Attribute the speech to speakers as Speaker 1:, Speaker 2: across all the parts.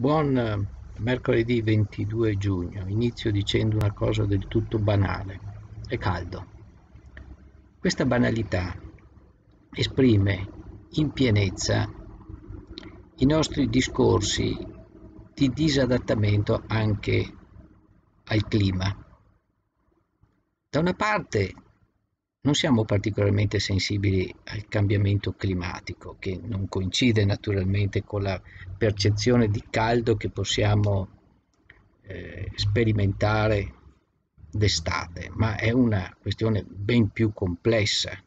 Speaker 1: Buon eh, mercoledì 22 giugno. Inizio dicendo una cosa del tutto banale. È caldo. Questa banalità esprime in pienezza i nostri discorsi di disadattamento anche al clima. Da una parte non siamo particolarmente sensibili al cambiamento climatico, che non coincide naturalmente con la percezione di caldo che possiamo eh, sperimentare d'estate, ma è una questione ben più complessa,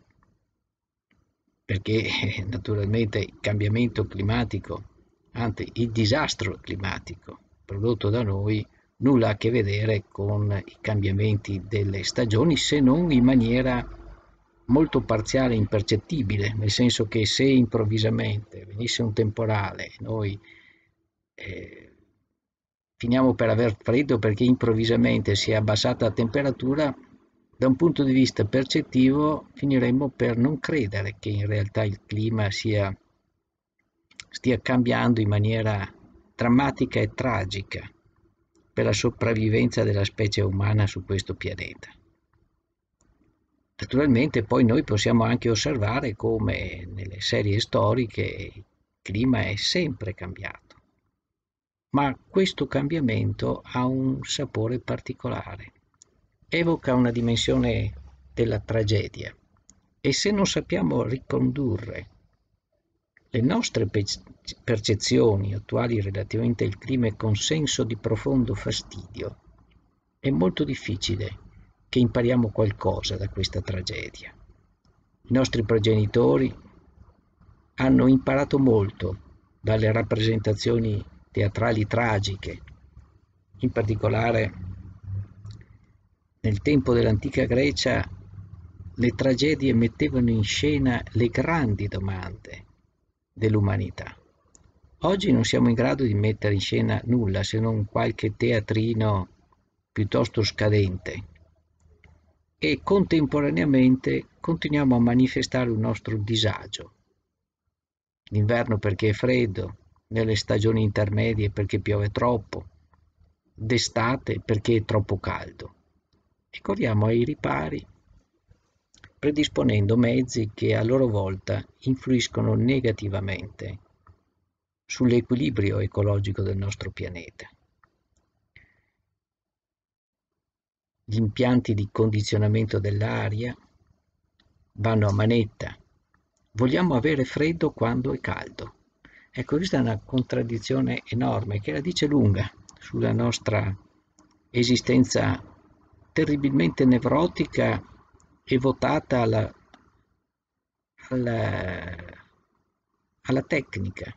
Speaker 1: perché eh, naturalmente il cambiamento climatico, anzi il disastro climatico prodotto da noi, nulla a che vedere con i cambiamenti delle stagioni se non in maniera molto parziale e impercettibile, nel senso che se improvvisamente venisse un temporale e noi eh, finiamo per aver freddo perché improvvisamente si è abbassata la temperatura, da un punto di vista percettivo finiremmo per non credere che in realtà il clima sia, stia cambiando in maniera drammatica e tragica per la sopravvivenza della specie umana su questo pianeta. Naturalmente poi noi possiamo anche osservare come nelle serie storiche il clima è sempre cambiato, ma questo cambiamento ha un sapore particolare, evoca una dimensione della tragedia. E se non sappiamo ricondurre le nostre percezioni attuali relativamente al clima con senso di profondo fastidio, è molto difficile che impariamo qualcosa da questa tragedia. I nostri progenitori hanno imparato molto dalle rappresentazioni teatrali tragiche, in particolare nel tempo dell'antica Grecia le tragedie mettevano in scena le grandi domande dell'umanità. Oggi non siamo in grado di mettere in scena nulla se non qualche teatrino piuttosto scadente e contemporaneamente continuiamo a manifestare un nostro disagio. L'inverno perché è freddo, nelle stagioni intermedie perché piove troppo, d'estate perché è troppo caldo. E corriamo ai ripari predisponendo mezzi che a loro volta influiscono negativamente sull'equilibrio ecologico del nostro pianeta. Gli impianti di condizionamento dell'aria vanno a manetta. Vogliamo avere freddo quando è caldo. Ecco, questa è una contraddizione enorme che la dice lunga sulla nostra esistenza terribilmente nevrotica e votata alla, alla, alla tecnica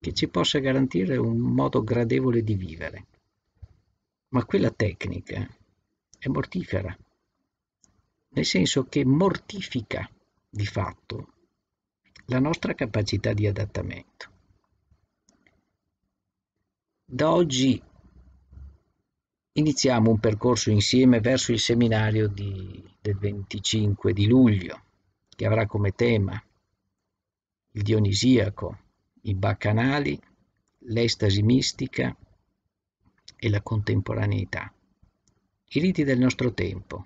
Speaker 1: che ci possa garantire un modo gradevole di vivere ma quella tecnica è mortifera, nel senso che mortifica di fatto la nostra capacità di adattamento. Da oggi iniziamo un percorso insieme verso il seminario di, del 25 di luglio, che avrà come tema il Dionisiaco, i Baccanali, l'estasi mistica e la contemporaneità, i riti del nostro tempo,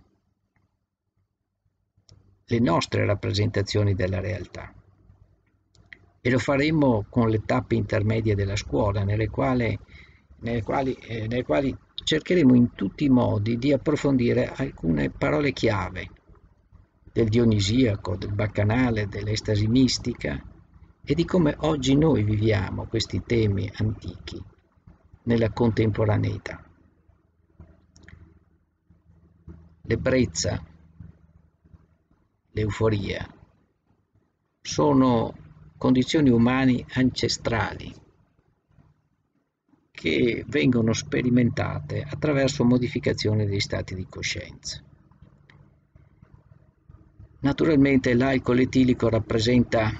Speaker 1: le nostre rappresentazioni della realtà. E lo faremo con le tappe intermedie della scuola, nelle quali, nelle quali, eh, nelle quali cercheremo in tutti i modi di approfondire alcune parole chiave del Dionisiaco, del Baccanale, dell'estasi mistica e di come oggi noi viviamo questi temi antichi nella contemporaneità. L'ebbrezza, l'euforia sono condizioni umane ancestrali che vengono sperimentate attraverso modificazioni degli stati di coscienza. Naturalmente l'alcol etilico rappresenta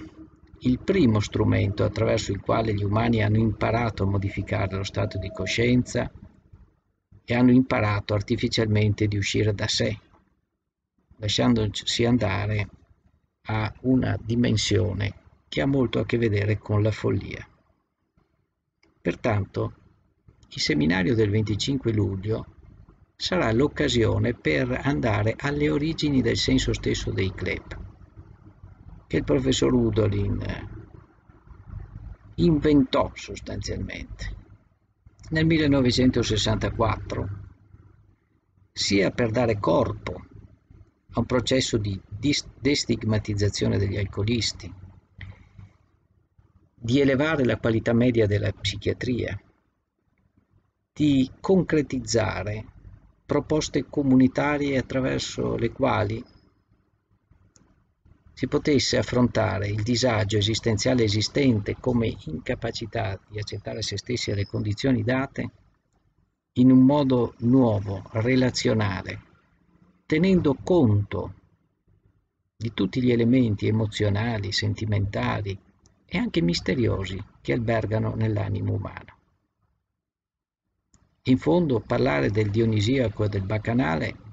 Speaker 1: il primo strumento attraverso il quale gli umani hanno imparato a modificare lo stato di coscienza e hanno imparato artificialmente di uscire da sé, lasciandosi andare a una dimensione che ha molto a che vedere con la follia. Pertanto, il seminario del 25 luglio sarà l'occasione per andare alle origini del senso stesso dei club, che il professor Udolin inventò sostanzialmente. Nel 1964, sia per dare corpo a un processo di destigmatizzazione degli alcolisti, di elevare la qualità media della psichiatria, di concretizzare proposte comunitarie attraverso le quali si potesse affrontare il disagio esistenziale esistente come incapacità di accettare se stessi e le condizioni date in un modo nuovo, relazionale, tenendo conto di tutti gli elementi emozionali, sentimentali e anche misteriosi che albergano nell'animo umano. In fondo parlare del Dionisiaco e del Bacanale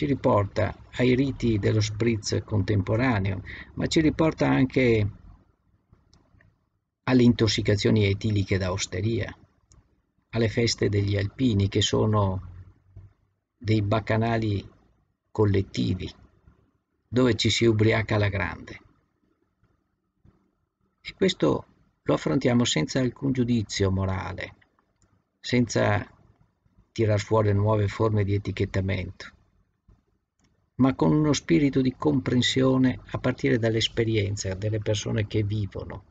Speaker 1: ci riporta ai riti dello spritz contemporaneo, ma ci riporta anche alle intossicazioni etiliche da osteria, alle feste degli alpini che sono dei bacanali collettivi, dove ci si ubriaca alla grande. E questo lo affrontiamo senza alcun giudizio morale, senza tirar fuori nuove forme di etichettamento, ma con uno spirito di comprensione a partire dall'esperienza delle persone che vivono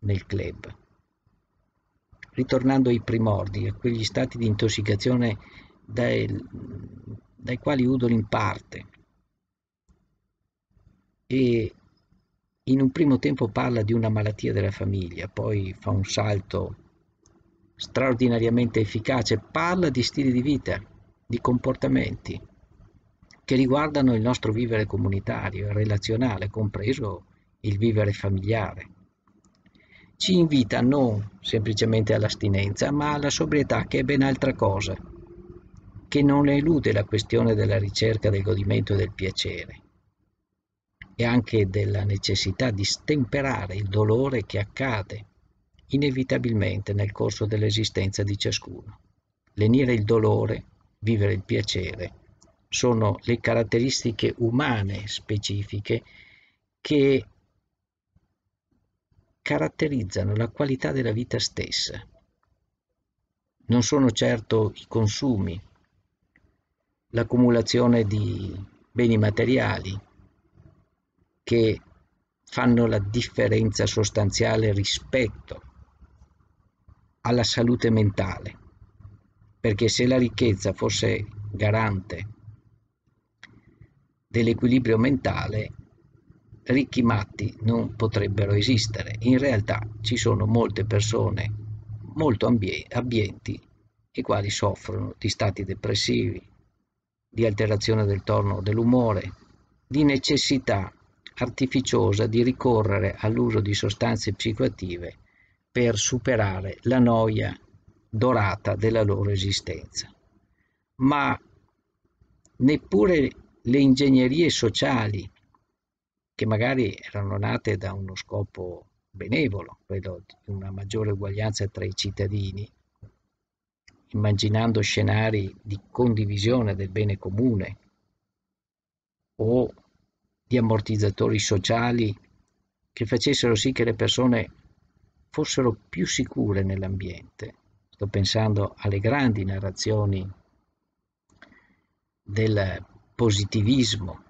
Speaker 1: nel club, ritornando ai primordi, a quegli stati di intossicazione dai, dai quali Udolin parte. E in un primo tempo parla di una malattia della famiglia, poi fa un salto straordinariamente efficace, parla di stili di vita, di comportamenti che riguardano il nostro vivere comunitario e relazionale, compreso il vivere familiare. Ci invita non semplicemente all'astinenza, ma alla sobrietà, che è ben altra cosa, che non elude la questione della ricerca del godimento e del piacere e anche della necessità di stemperare il dolore che accade inevitabilmente nel corso dell'esistenza di ciascuno. Lenire il dolore, vivere il piacere, sono le caratteristiche umane specifiche che caratterizzano la qualità della vita stessa. Non sono certo i consumi, l'accumulazione di beni materiali che fanno la differenza sostanziale rispetto alla salute mentale, perché se la ricchezza fosse garante dell'equilibrio mentale, ricchi matti non potrebbero esistere. In realtà ci sono molte persone molto abbienti i quali soffrono di stati depressivi, di alterazione del tono dell'umore, di necessità artificiosa di ricorrere all'uso di sostanze psicoattive per superare la noia dorata della loro esistenza. Ma neppure le ingegnerie sociali, che magari erano nate da uno scopo benevolo, quello di una maggiore uguaglianza tra i cittadini, immaginando scenari di condivisione del bene comune o di ammortizzatori sociali che facessero sì che le persone fossero più sicure nell'ambiente. Sto pensando alle grandi narrazioni del positivismo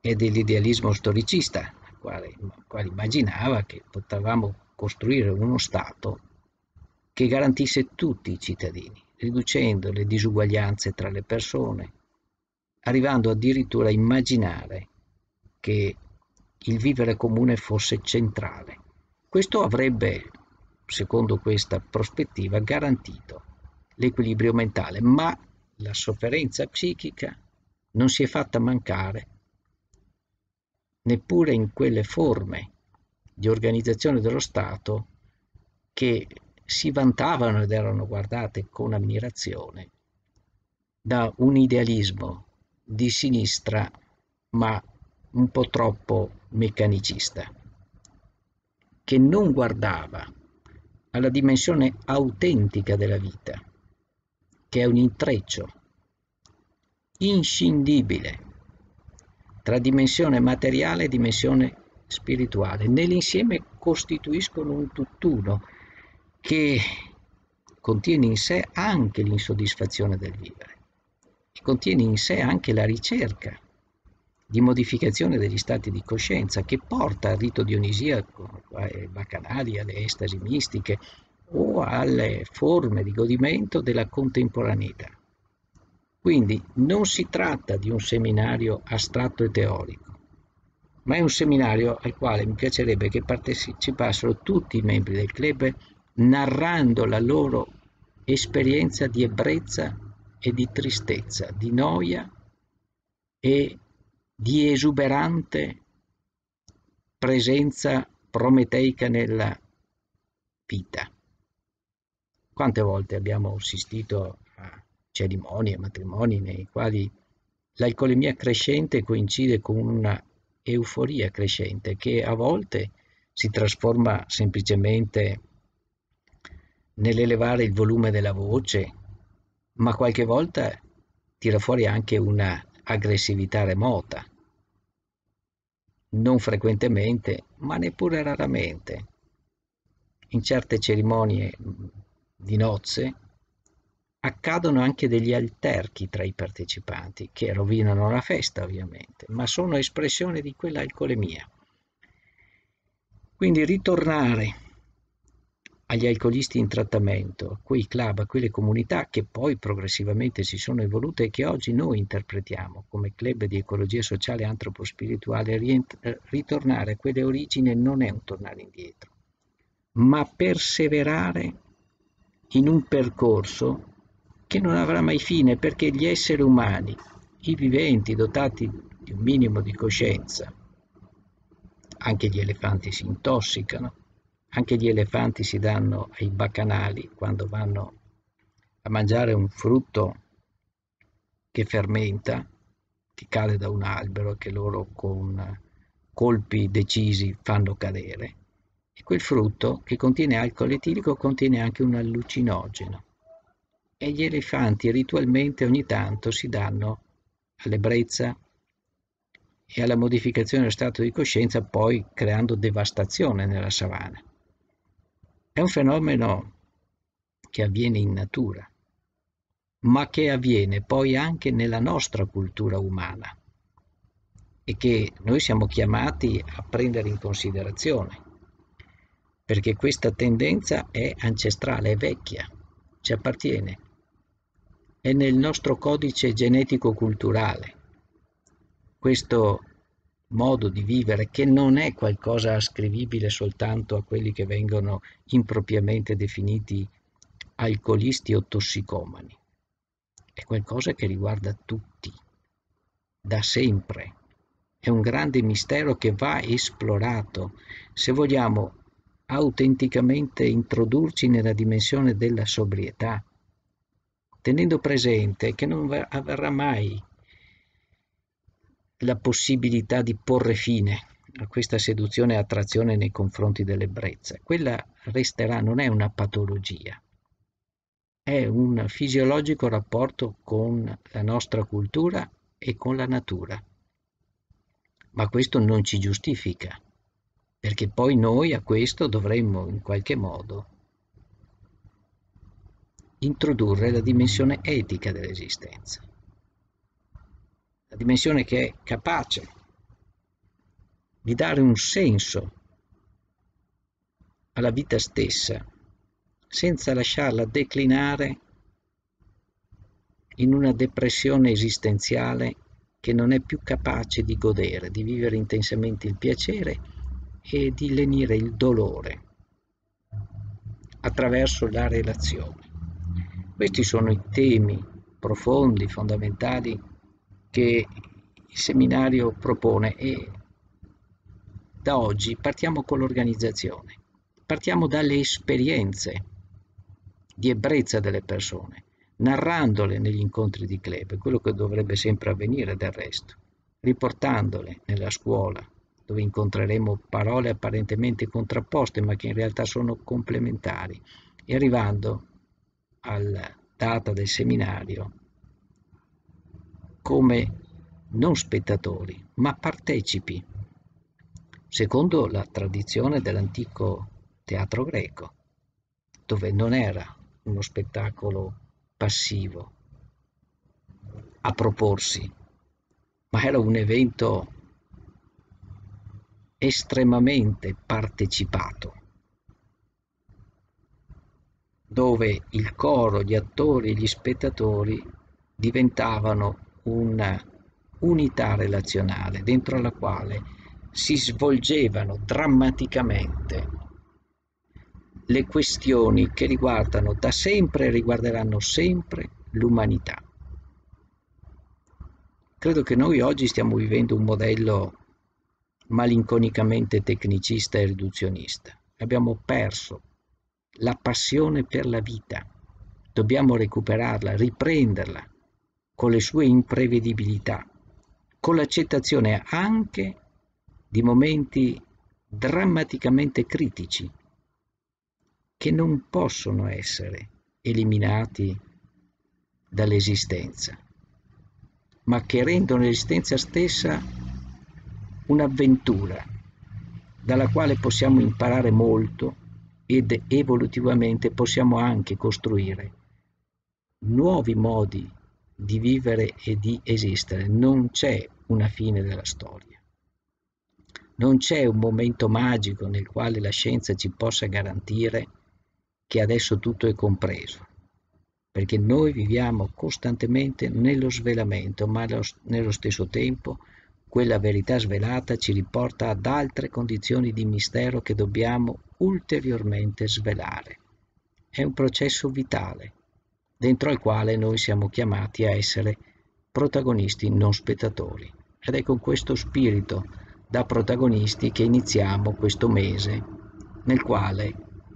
Speaker 1: e dell'idealismo storicista, quale, quale immaginava che potevamo costruire uno Stato che garantisse tutti i cittadini, riducendo le disuguaglianze tra le persone, arrivando addirittura a immaginare che il vivere comune fosse centrale. Questo avrebbe, secondo questa prospettiva, garantito l'equilibrio mentale, ma la sofferenza psichica non si è fatta mancare neppure in quelle forme di organizzazione dello Stato che si vantavano ed erano guardate con ammirazione da un idealismo di sinistra ma un po' troppo meccanicista che non guardava alla dimensione autentica della vita, che è un intreccio inscindibile tra dimensione materiale e dimensione spirituale. Nell'insieme costituiscono un tutt'uno che contiene in sé anche l'insoddisfazione del vivere, e contiene in sé anche la ricerca di modificazione degli stati di coscienza che porta al rito dionisiaco, ai bacanali, alle estasi mistiche o alle forme di godimento della contemporaneità. Quindi non si tratta di un seminario astratto e teorico, ma è un seminario al quale mi piacerebbe che partecipassero tutti i membri del club narrando la loro esperienza di ebbrezza e di tristezza, di noia e di esuberante presenza prometeica nella vita. Quante volte abbiamo assistito cerimonie, matrimoni nei quali l'alcolemia crescente coincide con una euforia crescente che a volte si trasforma semplicemente nell'elevare il volume della voce, ma qualche volta tira fuori anche una aggressività remota. Non frequentemente, ma neppure raramente. In certe cerimonie di nozze accadono anche degli alterchi tra i partecipanti, che rovinano la festa ovviamente, ma sono espressione di quella alcolemia. Quindi ritornare agli alcolisti in trattamento, a quei club, a quelle comunità che poi progressivamente si sono evolute e che oggi noi interpretiamo come club di ecologia sociale antropospirituale, ritornare a quelle origini non è un tornare indietro, ma perseverare in un percorso che non avrà mai fine perché gli esseri umani, i viventi dotati di un minimo di coscienza, anche gli elefanti si intossicano, anche gli elefanti si danno ai bacanali quando vanno a mangiare un frutto che fermenta, che cade da un albero, che loro con colpi decisi fanno cadere. E quel frutto che contiene alcol etilico contiene anche un allucinogeno. E gli elefanti ritualmente ogni tanto si danno all'ebbrezza e alla modificazione dello stato di coscienza, poi creando devastazione nella savana. È un fenomeno che avviene in natura, ma che avviene poi anche nella nostra cultura umana e che noi siamo chiamati a prendere in considerazione, perché questa tendenza è ancestrale, è vecchia, ci appartiene, è nel nostro codice genetico-culturale. Questo modo di vivere che non è qualcosa ascrivibile soltanto a quelli che vengono impropriamente definiti alcolisti o tossicomani. È qualcosa che riguarda tutti, da sempre. È un grande mistero che va esplorato se vogliamo autenticamente introdurci nella dimensione della sobrietà, tenendo presente che non avverrà mai la possibilità di porre fine a questa seduzione e attrazione nei confronti dell'ebbrezza. Quella resterà, non è una patologia, è un fisiologico rapporto con la nostra cultura e con la natura. Ma questo non ci giustifica, perché poi noi a questo dovremmo in qualche modo introdurre la dimensione etica dell'esistenza la dimensione che è capace di dare un senso alla vita stessa senza lasciarla declinare in una depressione esistenziale che non è più capace di godere, di vivere intensamente il piacere e di lenire il dolore attraverso la relazione. Questi sono i temi profondi, fondamentali che il seminario propone e da oggi partiamo con l'organizzazione, partiamo dalle esperienze di ebbrezza delle persone, narrandole negli incontri di club, quello che dovrebbe sempre avvenire del resto, riportandole nella scuola dove incontreremo parole apparentemente contrapposte ma che in realtà sono complementari e arrivando alla data del seminario come non spettatori ma partecipi secondo la tradizione dell'antico teatro greco dove non era uno spettacolo passivo a proporsi ma era un evento estremamente partecipato, dove il coro, gli attori e gli spettatori diventavano una unità relazionale dentro la quale si svolgevano drammaticamente le questioni che riguardano da sempre e riguarderanno sempre l'umanità. Credo che noi oggi stiamo vivendo un modello malinconicamente tecnicista e riduzionista. Abbiamo perso la passione per la vita. Dobbiamo recuperarla, riprenderla con le sue imprevedibilità, con l'accettazione anche di momenti drammaticamente critici che non possono essere eliminati dall'esistenza, ma che rendono l'esistenza stessa un'avventura dalla quale possiamo imparare molto ed evolutivamente possiamo anche costruire nuovi modi di vivere e di esistere. Non c'è una fine della storia. Non c'è un momento magico nel quale la scienza ci possa garantire che adesso tutto è compreso, perché noi viviamo costantemente nello svelamento, ma nello stesso tempo quella verità svelata ci riporta ad altre condizioni di mistero che dobbiamo ulteriormente svelare. È un processo vitale, dentro al quale noi siamo chiamati a essere protagonisti, non spettatori. Ed è con questo spirito da protagonisti che iniziamo questo mese, nel quale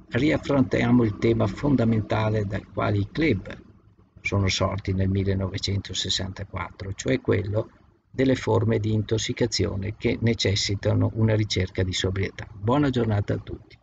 Speaker 1: riaffrontiamo il tema fondamentale dal quale i club sono sorti nel 1964, cioè quello delle forme di intossicazione che necessitano una ricerca di sobrietà. Buona giornata a tutti.